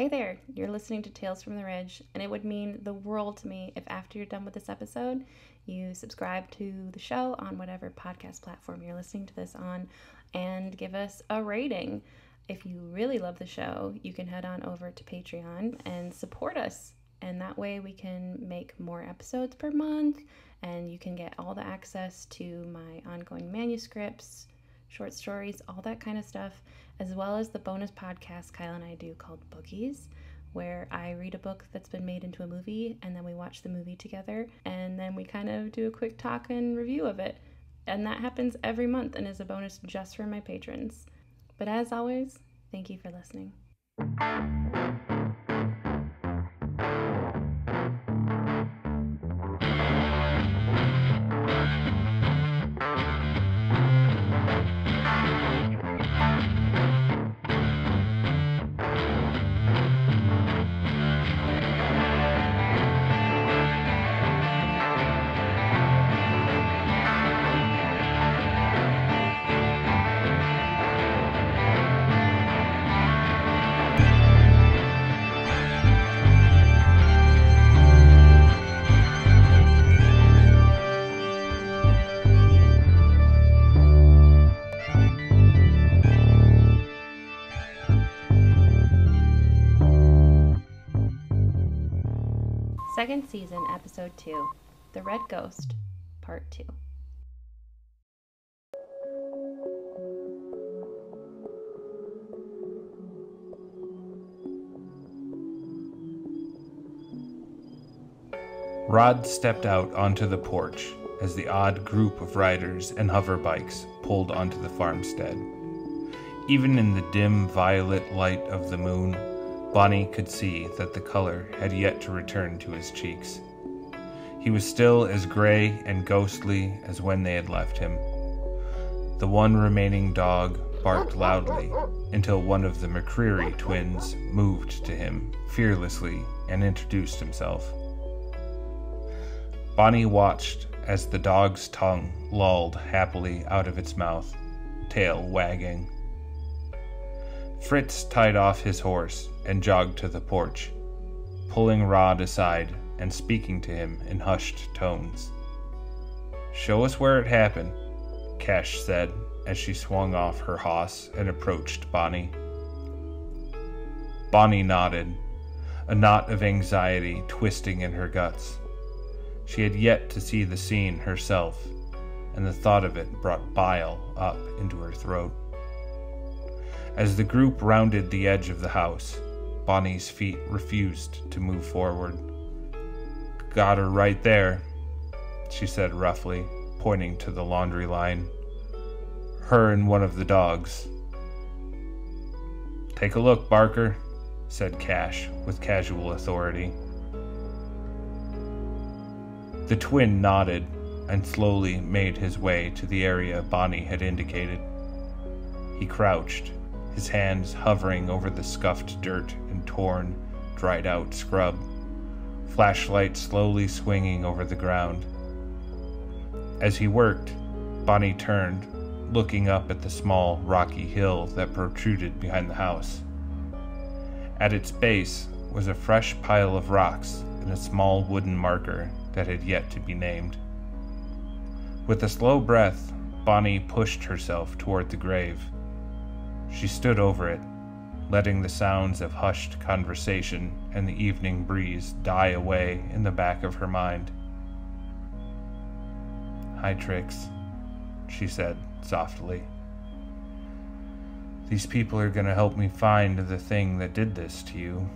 Hey there, you're listening to Tales from the Ridge, and it would mean the world to me if after you're done with this episode, you subscribe to the show on whatever podcast platform you're listening to this on and give us a rating. If you really love the show, you can head on over to Patreon and support us. And that way we can make more episodes per month and you can get all the access to my ongoing manuscripts, short stories, all that kind of stuff, as well as the bonus podcast Kyle and I do called Bookies, where I read a book that's been made into a movie and then we watch the movie together and then we kind of do a quick talk and review of it. And that happens every month and is a bonus just for my patrons. But as always, thank you for listening. Second season, episode 2 The Red Ghost, part 2. Rod stepped out onto the porch as the odd group of riders and hover bikes pulled onto the farmstead. Even in the dim violet light of the moon, Bonnie could see that the color had yet to return to his cheeks. He was still as gray and ghostly as when they had left him. The one remaining dog barked loudly until one of the McCreary twins moved to him fearlessly and introduced himself. Bonnie watched as the dog's tongue lolled happily out of its mouth, tail wagging. Fritz tied off his horse and jogged to the porch, pulling Rod aside and speaking to him in hushed tones. Show us where it happened, Cash said as she swung off her hoss and approached Bonnie. Bonnie nodded, a knot of anxiety twisting in her guts. She had yet to see the scene herself, and the thought of it brought bile up into her throat. As the group rounded the edge of the house, Bonnie's feet refused to move forward. Got her right there, she said roughly, pointing to the laundry line. Her and one of the dogs. Take a look, Barker, said Cash with casual authority. The twin nodded and slowly made his way to the area Bonnie had indicated. He crouched his hands hovering over the scuffed dirt and torn, dried out scrub, flashlight slowly swinging over the ground. As he worked, Bonnie turned, looking up at the small, rocky hill that protruded behind the house. At its base was a fresh pile of rocks and a small wooden marker that had yet to be named. With a slow breath, Bonnie pushed herself toward the grave. She stood over it, letting the sounds of hushed conversation and the evening breeze die away in the back of her mind. Hi, Trix, she said softly. These people are going to help me find the thing that did this to you.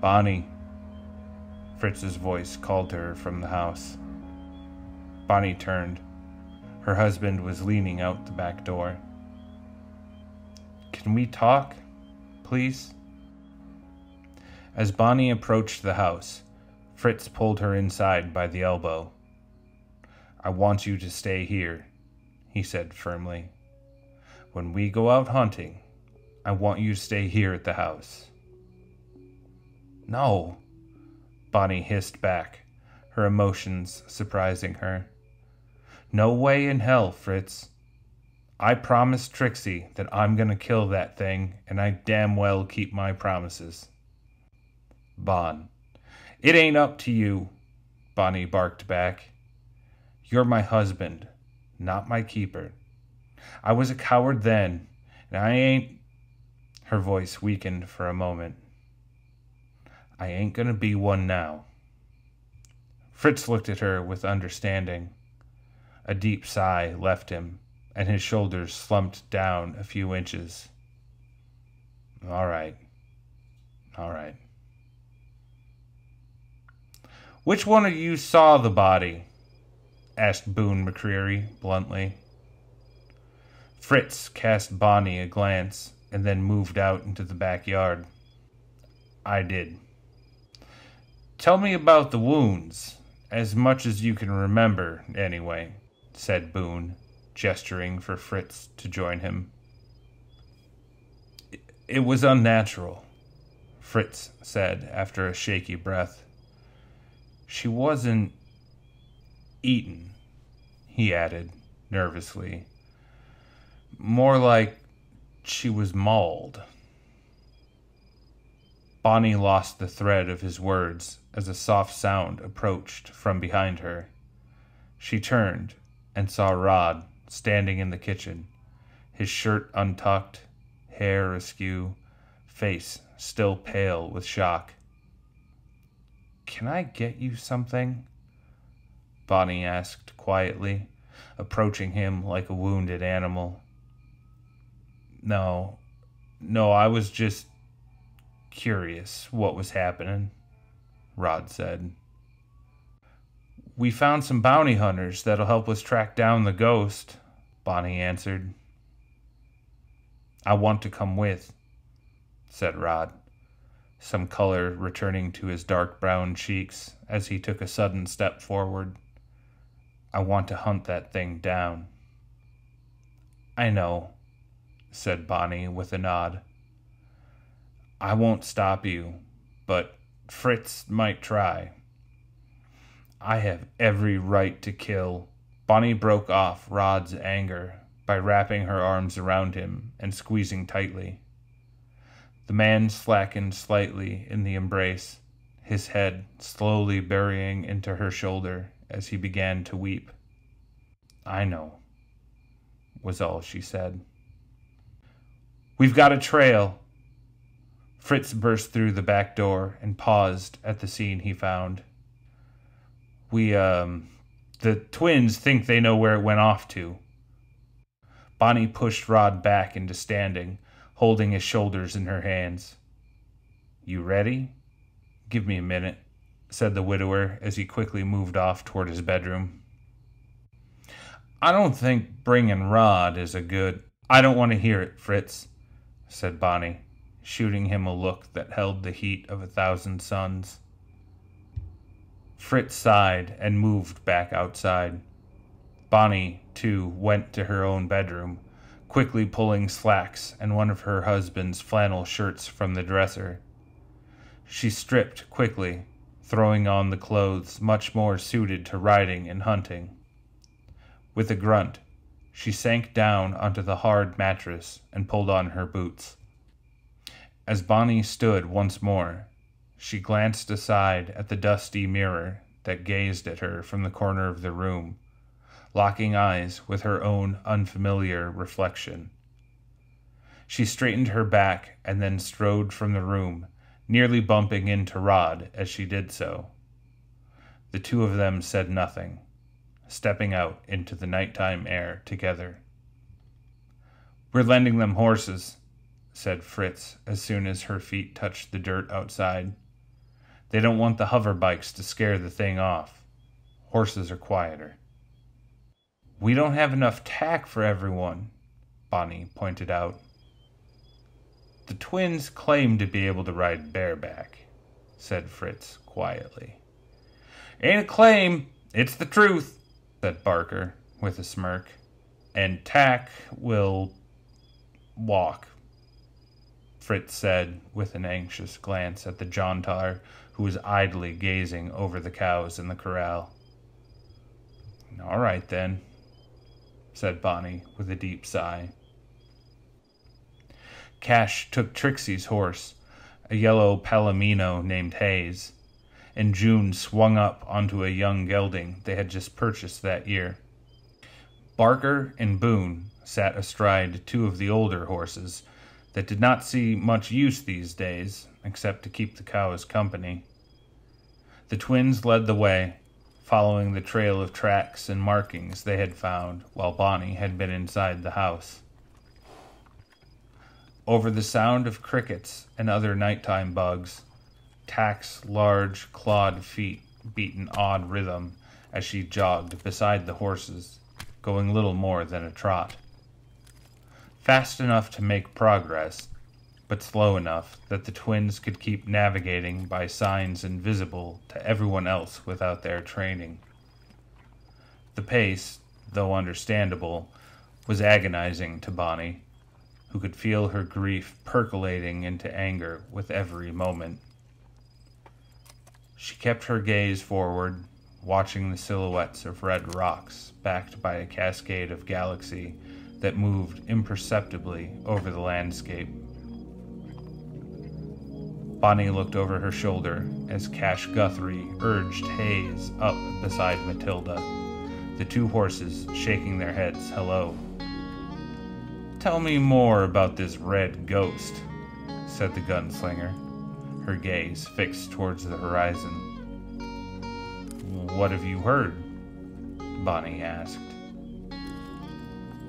Bonnie, Fritz's voice called to her from the house. Bonnie turned. Her husband was leaning out the back door. Can we talk, please? As Bonnie approached the house, Fritz pulled her inside by the elbow. I want you to stay here, he said firmly. When we go out hunting, I want you to stay here at the house. No, Bonnie hissed back, her emotions surprising her. No way in hell, Fritz. I promised Trixie that I'm gonna kill that thing, and I damn well keep my promises. Bon. It ain't up to you, Bonnie barked back. You're my husband, not my keeper. I was a coward then, and I ain't. Her voice weakened for a moment. I ain't gonna be one now. Fritz looked at her with understanding. A deep sigh left him, and his shoulders slumped down a few inches. All right. All right. Which one of you saw the body? asked Boone McCreary bluntly. Fritz cast Bonnie a glance and then moved out into the backyard. I did. Tell me about the wounds, as much as you can remember, anyway, said Boone, gesturing for Fritz to join him. It was unnatural, Fritz said after a shaky breath. She wasn't eaten, he added nervously. More like she was mauled. Bonnie lost the thread of his words as a soft sound approached from behind her. She turned and saw Rod standing in the kitchen, his shirt untucked, hair askew, face still pale with shock. Can I get you something? Bonnie asked quietly, approaching him like a wounded animal. No, no, I was just curious what was happening, Rod said. We found some bounty hunters that'll help us track down the ghost, Bonnie answered. I want to come with, said Rod, some color returning to his dark brown cheeks as he took a sudden step forward. I want to hunt that thing down. I know, said Bonnie with a nod. I won't stop you, but Fritz might try. I have every right to kill. Bonnie broke off Rod's anger by wrapping her arms around him and squeezing tightly. The man slackened slightly in the embrace, his head slowly burying into her shoulder as he began to weep. I know, was all she said. We've got a trail. Fritz burst through the back door and paused at the scene he found. We, um, the twins think they know where it went off to. Bonnie pushed Rod back into standing, holding his shoulders in her hands. You ready? Give me a minute, said the widower as he quickly moved off toward his bedroom. I don't think bringing Rod is a good. I don't want to hear it, Fritz said Bonnie, shooting him a look that held the heat of a thousand suns. Fritz sighed and moved back outside. Bonnie, too, went to her own bedroom, quickly pulling slacks and one of her husband's flannel shirts from the dresser. She stripped quickly, throwing on the clothes much more suited to riding and hunting. With a grunt, she sank down onto the hard mattress and pulled on her boots. As Bonnie stood once more, she glanced aside at the dusty mirror that gazed at her from the corner of the room, locking eyes with her own unfamiliar reflection. She straightened her back and then strode from the room, nearly bumping into Rod as she did so. The two of them said nothing stepping out into the nighttime air together. We're lending them horses, said Fritz as soon as her feet touched the dirt outside. They don't want the hover bikes to scare the thing off. Horses are quieter. We don't have enough tack for everyone, Bonnie pointed out. The twins claim to be able to ride bareback, said Fritz quietly. Ain't a claim, it's the truth, said Barker with a smirk. And Tack will walk, Fritz said with an anxious glance at the Jontar who was idly gazing over the cows in the corral. All right then, said Bonnie with a deep sigh. Cash took Trixie's horse, a yellow palomino named Hayes, and June swung up onto a young gelding they had just purchased that year. Barker and Boone sat astride two of the older horses that did not see much use these days except to keep the cows company. The twins led the way, following the trail of tracks and markings they had found while Bonnie had been inside the house. Over the sound of crickets and other nighttime bugs, Tack's large, clawed feet beat an odd rhythm as she jogged beside the horses, going little more than a trot. Fast enough to make progress, but slow enough that the twins could keep navigating by signs invisible to everyone else without their training. The pace, though understandable, was agonizing to Bonnie, who could feel her grief percolating into anger with every moment. She kept her gaze forward, watching the silhouettes of red rocks backed by a cascade of galaxy that moved imperceptibly over the landscape. Bonnie looked over her shoulder as Cash Guthrie urged Hayes up beside Matilda, the two horses shaking their heads hello. Tell me more about this red ghost, said the gunslinger her gaze fixed towards the horizon. What have you heard? Bonnie asked.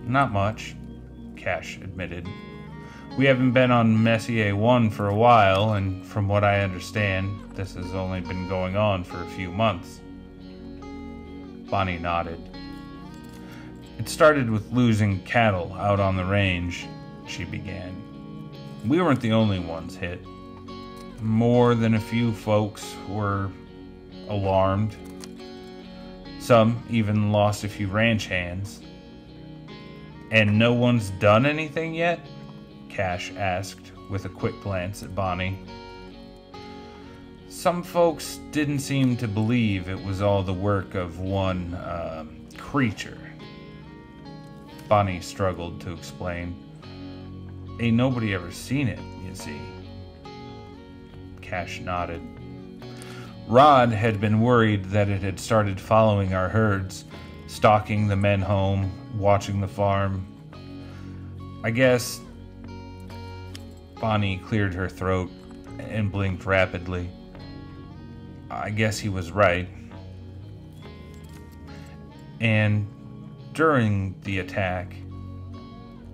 Not much, Cash admitted. We haven't been on Messier 1 for a while, and from what I understand, this has only been going on for a few months. Bonnie nodded. It started with losing cattle out on the range, she began. We weren't the only ones hit more than a few folks were alarmed. Some even lost a few ranch hands. And no one's done anything yet? Cash asked with a quick glance at Bonnie. Some folks didn't seem to believe it was all the work of one uh, creature. Bonnie struggled to explain. Ain't nobody ever seen it, you see. Cash nodded. Rod had been worried that it had started following our herds, stalking the men home, watching the farm. I guess. Bonnie cleared her throat and blinked rapidly. I guess he was right. And during the attack,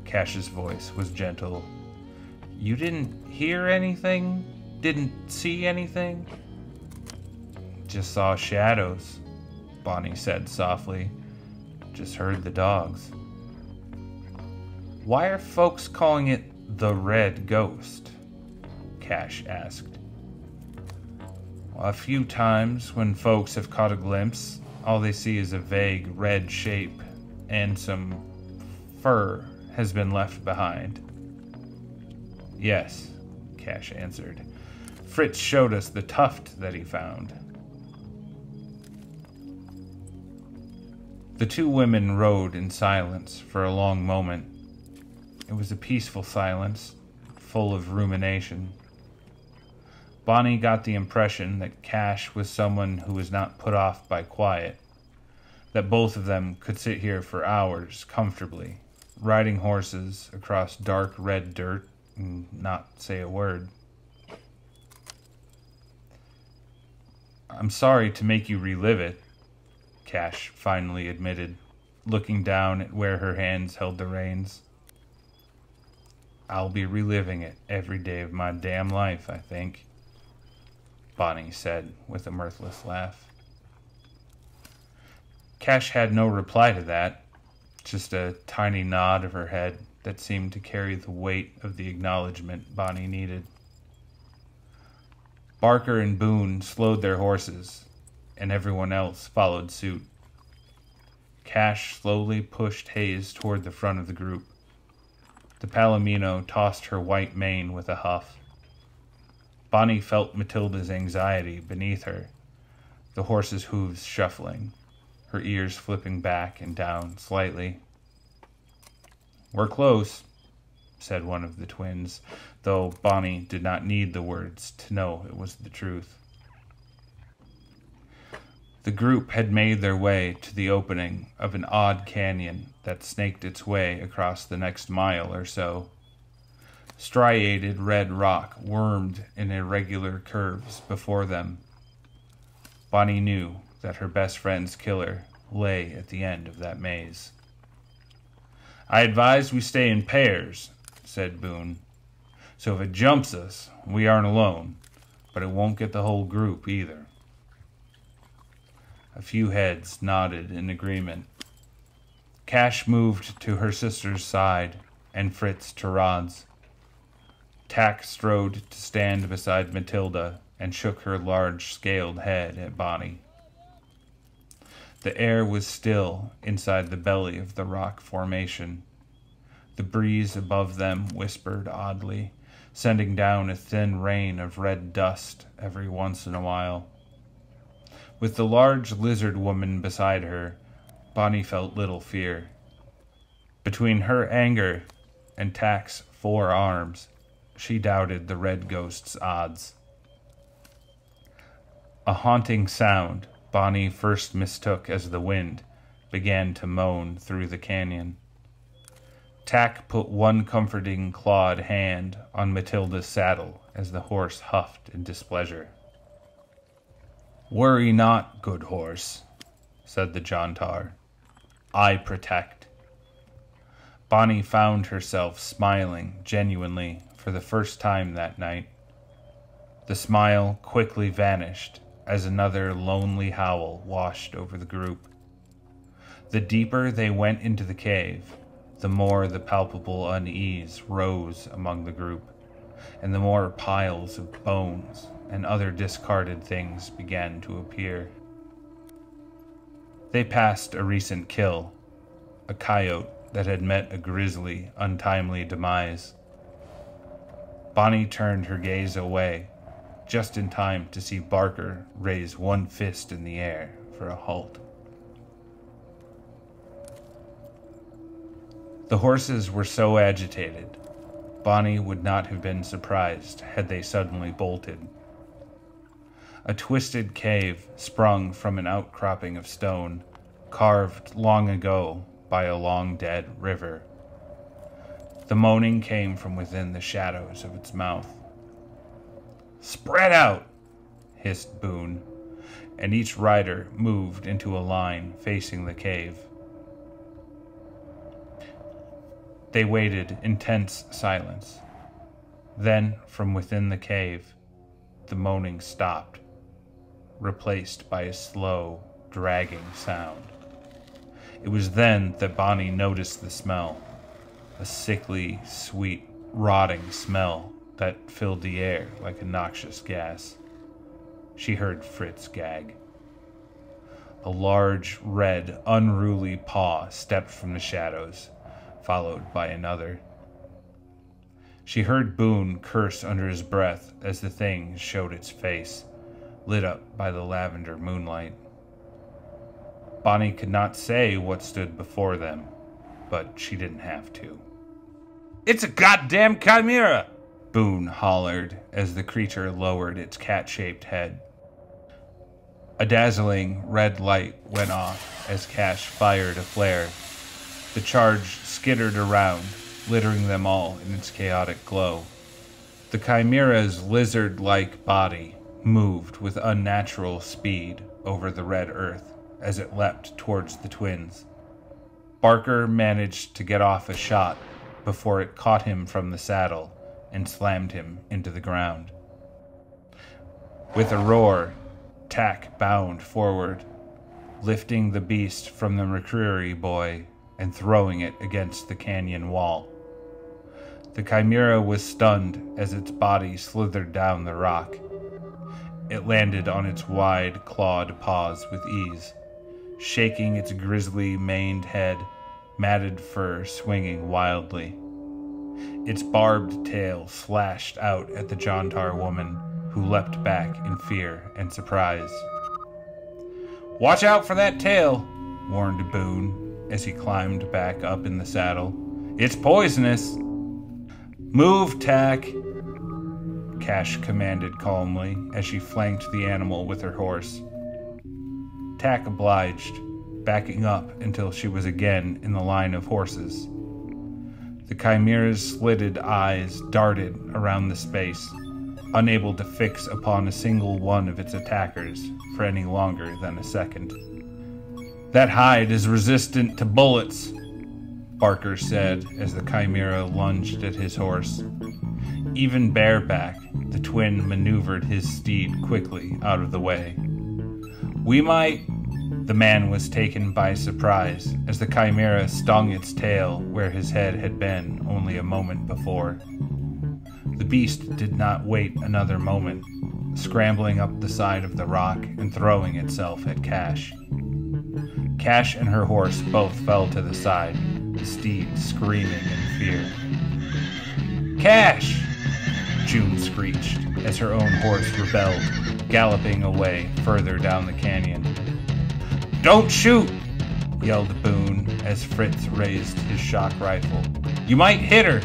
Cash's voice was gentle. You didn't hear anything? Didn't see anything? Just saw shadows, Bonnie said softly. Just heard the dogs. Why are folks calling it the Red Ghost? Cash asked. A few times when folks have caught a glimpse, all they see is a vague red shape and some fur has been left behind. Yes, Cash answered. Fritz showed us the tuft that he found. The two women rode in silence for a long moment. It was a peaceful silence, full of rumination. Bonnie got the impression that Cash was someone who was not put off by quiet, that both of them could sit here for hours comfortably, riding horses across dark red dirt and not say a word. I'm sorry to make you relive it, Cash finally admitted, looking down at where her hands held the reins. I'll be reliving it every day of my damn life, I think, Bonnie said with a mirthless laugh. Cash had no reply to that, just a tiny nod of her head that seemed to carry the weight of the acknowledgement Bonnie needed. Barker and Boone slowed their horses, and everyone else followed suit. Cash slowly pushed Hayes toward the front of the group. The Palomino tossed her white mane with a huff. Bonnie felt Matilda's anxiety beneath her, the horse's hooves shuffling, her ears flipping back and down slightly. We're close, said one of the twins, though Bonnie did not need the words to know it was the truth. The group had made their way to the opening of an odd canyon that snaked its way across the next mile or so. Striated red rock wormed in irregular curves before them. Bonnie knew that her best friend's killer lay at the end of that maze. I advise we stay in pairs, said Boone. So if it jumps us, we aren't alone, but it won't get the whole group either. A few heads nodded in agreement. Cash moved to her sister's side, and Fritz to Rod's. Tack strode to stand beside Matilda and shook her large scaled head at Bonnie. The air was still inside the belly of the rock formation. The breeze above them whispered oddly, sending down a thin rain of red dust every once in a while. With the large lizard woman beside her, Bonnie felt little fear. Between her anger and Tack's four arms, she doubted the red ghost's odds. A haunting sound Bonnie first mistook as the wind began to moan through the canyon. Tack put one comforting clawed hand on Matilda's saddle as the horse huffed in displeasure. Worry not, good horse, said the Jontar. I protect. Bonnie found herself smiling genuinely for the first time that night. The smile quickly vanished as another lonely howl washed over the group. The deeper they went into the cave, the more the palpable unease rose among the group, and the more piles of bones and other discarded things began to appear. They passed a recent kill, a coyote that had met a grisly, untimely demise. Bonnie turned her gaze away, just in time to see Barker raise one fist in the air for a halt. The horses were so agitated, Bonnie would not have been surprised had they suddenly bolted a twisted cave sprung from an outcropping of stone, carved long ago by a long dead river. The moaning came from within the shadows of its mouth. Spread out, hissed Boone, and each rider moved into a line facing the cave. They waited in tense silence. Then, from within the cave, the moaning stopped replaced by a slow, dragging sound. It was then that Bonnie noticed the smell a sickly, sweet, rotting smell that filled the air like a noxious gas. She heard Fritz gag. A large, red, unruly paw stepped from the shadows, followed by another. She heard Boone curse under his breath as the thing showed its face lit up by the lavender moonlight. Bonnie could not say what stood before them, but she didn't have to. It's a goddamn chimera! Boone hollered as the creature lowered its cat shaped head. A dazzling red light went off as Cash fired a flare. The charge skittered around, littering them all in its chaotic glow. The chimera's lizard like body moved with unnatural speed over the red earth as it leapt towards the twins. Barker managed to get off a shot before it caught him from the saddle and slammed him into the ground. With a roar, Tack bounded forward, lifting the beast from the McCreary boy and throwing it against the canyon wall. The chimera was stunned as its body slithered down the rock it landed on its wide, clawed paws with ease, shaking its grisly maned head, matted fur swinging wildly. Its barbed tail slashed out at the Jontar woman, who leapt back in fear and surprise. Watch out for that tail, warned Boone as he climbed back up in the saddle. It's poisonous. Move, Tack, Cash commanded calmly as she flanked the animal with her horse. Tack obliged, backing up until she was again in the line of horses. The chimera's slitted eyes darted around the space, unable to fix upon a single one of its attackers for any longer than a second. That hide is resistant to bullets, Barker said as the chimera lunged at his horse. Even bareback, the twin maneuvered his steed quickly out of the way. We might. The man was taken by surprise as the chimera stung its tail where his head had been only a moment before. The beast did not wait another moment, scrambling up the side of the rock and throwing itself at Cash. Cash and her horse both fell to the side, steed screaming in fear. Cash! June screeched as her own horse rebelled, galloping away further down the canyon. Don't shoot! yelled Boone as Fritz raised his shock rifle. You might hit her!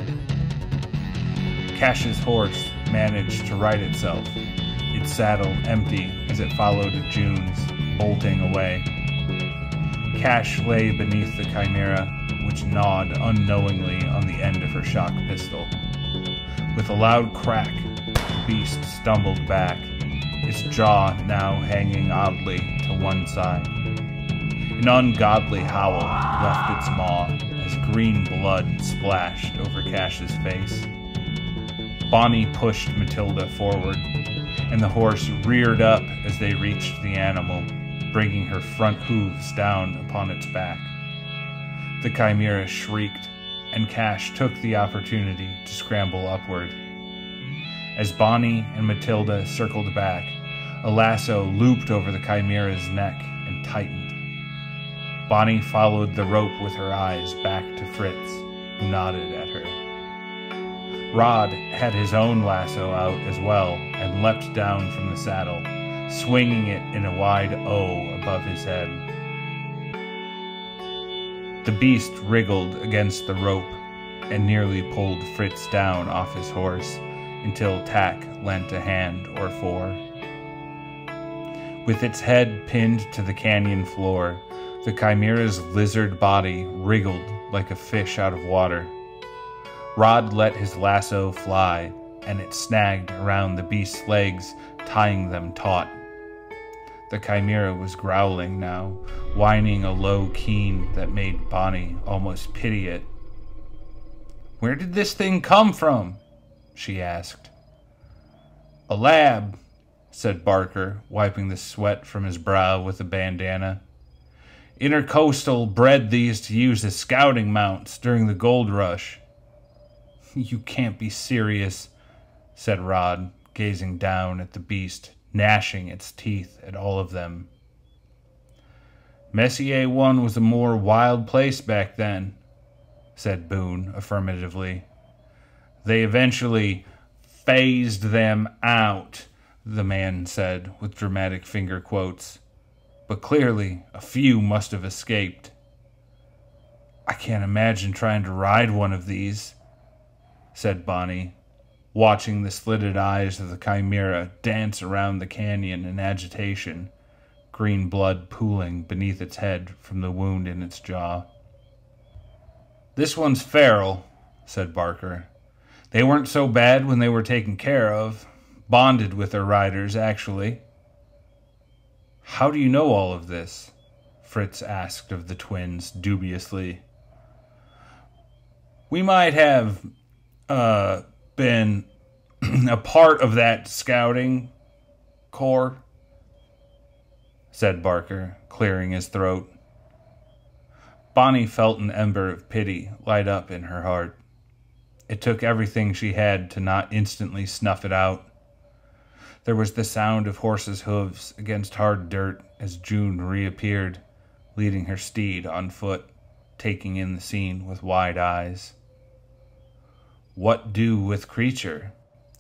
Cash's horse managed to right itself, its saddle empty as it followed June's, bolting away. Cash lay beneath the chimera, which gnawed unknowingly on the end of her shock pistol. With a loud crack, the beast stumbled back, its jaw now hanging oddly to one side. An ungodly howl left its maw as green blood splashed over Cash's face. Bonnie pushed Matilda forward, and the horse reared up as they reached the animal, bringing her front hooves down upon its back. The chimera shrieked and Cash took the opportunity to scramble upward. As Bonnie and Matilda circled back, a lasso looped over the chimera's neck and tightened. Bonnie followed the rope with her eyes back to Fritz, who nodded at her. Rod had his own lasso out as well and leapt down from the saddle, swinging it in a wide O above his head. The beast wriggled against the rope and nearly pulled Fritz down off his horse until Tack lent a hand or four. With its head pinned to the canyon floor, the chimera's lizard body wriggled like a fish out of water. Rod let his lasso fly, and it snagged around the beast's legs, tying them taut. The chimera was growling now, whining a low keen that made Bonnie almost pity it. Where did this thing come from? she asked. A lab, said Barker, wiping the sweat from his brow with a bandana. Intercoastal bred these to use as scouting mounts during the gold rush. You can't be serious, said Rod, gazing down at the beast gnashing its teeth at all of them. Messier 1 was a more wild place back then, said Boone affirmatively. They eventually phased them out, the man said with dramatic finger quotes. But clearly, a few must have escaped. I can't imagine trying to ride one of these, said Bonnie, watching the slitted eyes of the chimera dance around the canyon in agitation, green blood pooling beneath its head from the wound in its jaw. This one's feral, said Barker. They weren't so bad when they were taken care of, bonded with their riders, actually. How do you know all of this? Fritz asked of the twins dubiously. We might have, uh, been a part of that scouting corps, said Barker, clearing his throat. Bonnie felt an ember of pity light up in her heart. It took everything she had to not instantly snuff it out. There was the sound of horses' hooves against hard dirt as June reappeared, leading her steed on foot, taking in the scene with wide eyes. What do with creature?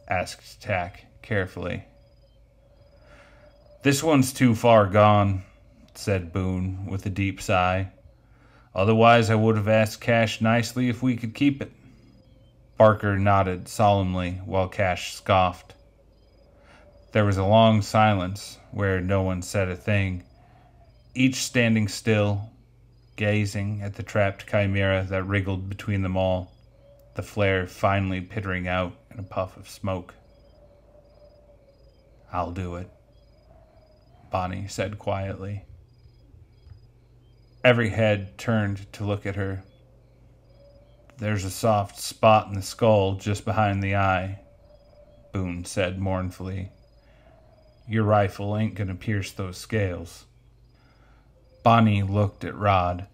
asked Tack carefully. This one's too far gone, said Boone with a deep sigh. Otherwise, I would have asked Cash nicely if we could keep it. Barker nodded solemnly while Cash scoffed. There was a long silence where no one said a thing, each standing still, gazing at the trapped chimera that wriggled between them all, the flare finally pittering out in a puff of smoke. I'll do it, Bonnie said quietly. Every head turned to look at her. There's a soft spot in the skull just behind the eye, Boone said mournfully. Your rifle ain't gonna pierce those scales. Bonnie looked at Rod,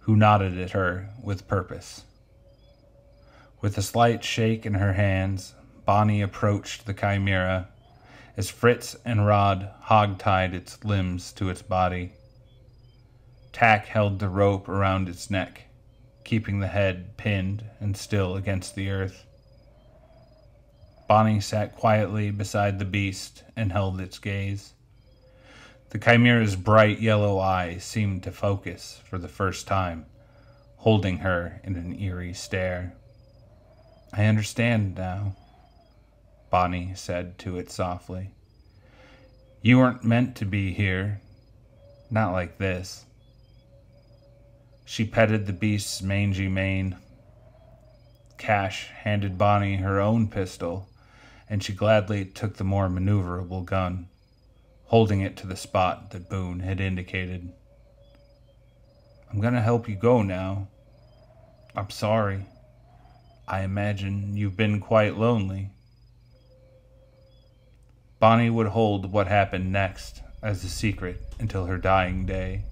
who nodded at her with purpose. With a slight shake in her hands, Bonnie approached the chimera as Fritz and Rod hog-tied its limbs to its body. Tack held the rope around its neck, keeping the head pinned and still against the earth. Bonnie sat quietly beside the beast and held its gaze. The chimera's bright yellow eyes seemed to focus for the first time, holding her in an eerie stare. I understand now, Bonnie said to it softly. You weren't meant to be here. Not like this. She petted the beast's mangy mane. Cash handed Bonnie her own pistol, and she gladly took the more maneuverable gun, holding it to the spot that Boone had indicated. I'm going to help you go now. I'm sorry. I imagine you've been quite lonely. Bonnie would hold what happened next as a secret until her dying day.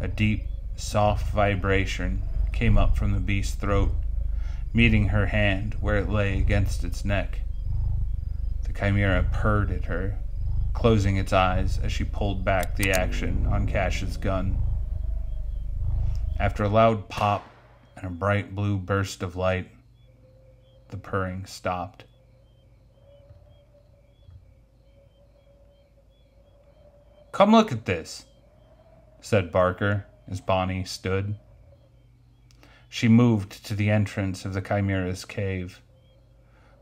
A deep, soft vibration came up from the beast's throat, meeting her hand where it lay against its neck. The chimera purred at her, closing its eyes as she pulled back the action on Cash's gun. After a loud pop a bright blue burst of light, the purring stopped. Come look at this, said Barker as Bonnie stood. She moved to the entrance of the Chimera's cave.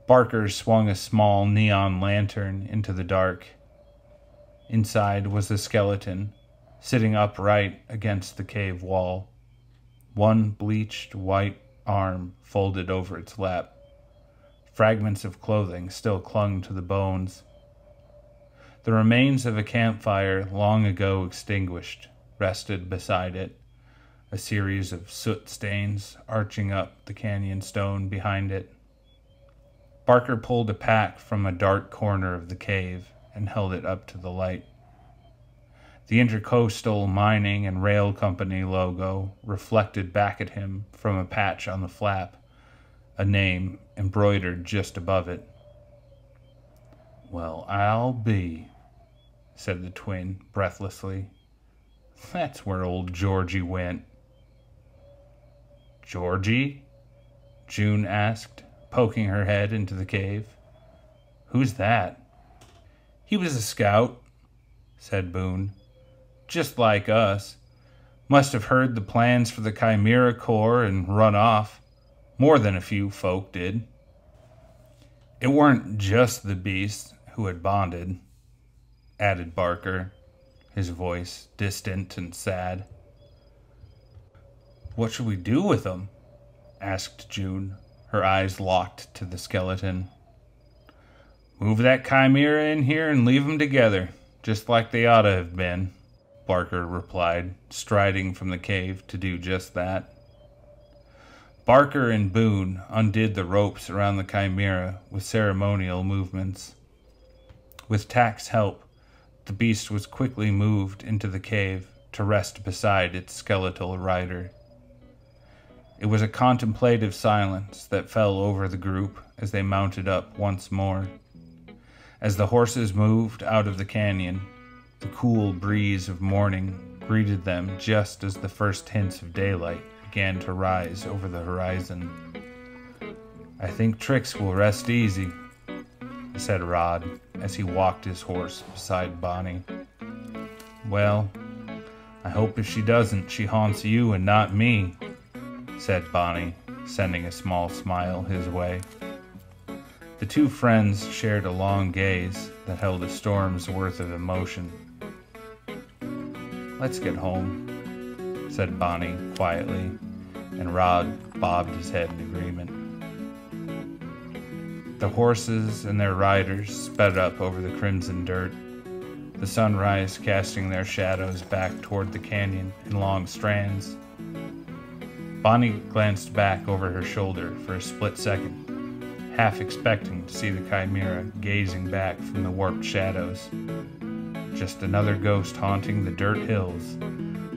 Barker swung a small neon lantern into the dark. Inside was the skeleton, sitting upright against the cave wall, one bleached white arm folded over its lap. Fragments of clothing still clung to the bones. The remains of a campfire long ago extinguished rested beside it, a series of soot stains arching up the canyon stone behind it. Barker pulled a pack from a dark corner of the cave and held it up to the light. The Intercoastal Mining and Rail Company logo reflected back at him from a patch on the flap, a name embroidered just above it. Well, I'll be, said the twin breathlessly. That's where old Georgie went. Georgie? June asked, poking her head into the cave. Who's that? He was a scout, said Boone. Just like us. Must have heard the plans for the Chimera Corps and run off. More than a few folk did. It weren't just the beasts who had bonded, added Barker, his voice distant and sad. What should we do with them? asked June, her eyes locked to the skeleton. Move that chimera in here and leave 'em together, just like they ought to have been, Barker replied, striding from the cave to do just that. Barker and Boone undid the ropes around the chimera with ceremonial movements. With Tack's help, the beast was quickly moved into the cave to rest beside its skeletal rider. It was a contemplative silence that fell over the group as they mounted up once more. As the horses moved out of the canyon, the cool breeze of morning greeted them just as the first hints of daylight began to rise over the horizon. I think Trix will rest easy, said Rod as he walked his horse beside Bonnie. Well, I hope if she doesn't, she haunts you and not me, said Bonnie, sending a small smile his way. The two friends shared a long gaze that held a storm's worth of emotion. Let's get home, said Bonnie quietly, and Rod bobbed his head in agreement. The horses and their riders sped up over the crimson dirt, the sunrise casting their shadows back toward the canyon in long strands. Bonnie glanced back over her shoulder for a split second half expecting to see the chimera gazing back from the warped shadows. Just another ghost haunting the dirt hills,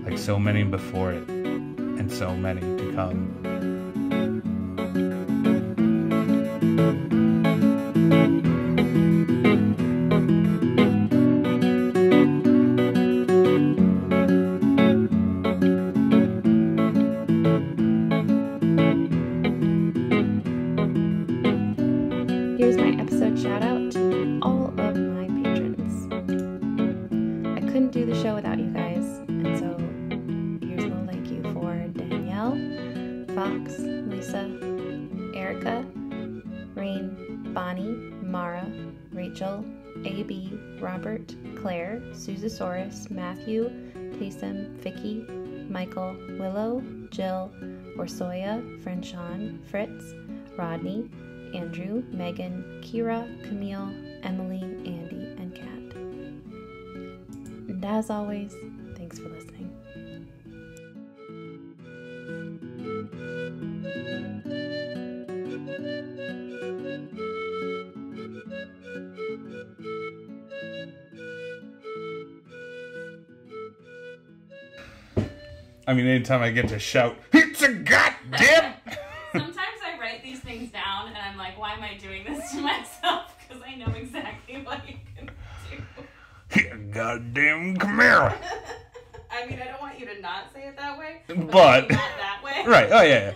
like so many before it, and so many to come. Susasaurus, Matthew, Taysom, Vicky, Michael, Willow, Jill, Orsoya, Frenchon, Fritz, Rodney, Andrew, Megan, Kira, Camille, Emily, Andy, and Kat. And as always, I mean, anytime I get to shout, it's a goddamn. Sometimes I write these things down and I'm like, why am I doing this to myself? Because I know exactly what you can do. goddamn Camara. I mean, I don't want you to not say it that way, but, but not that way. Right. Oh yeah. yeah.